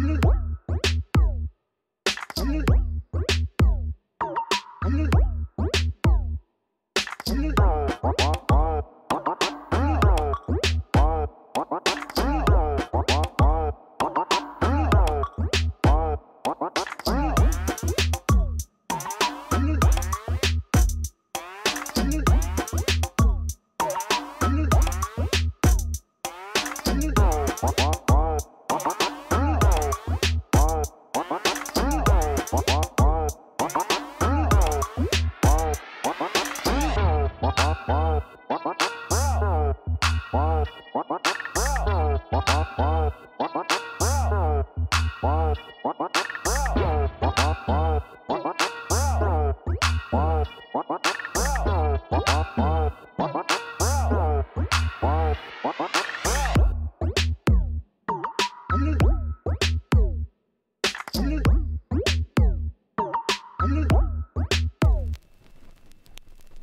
I'm gonna. What?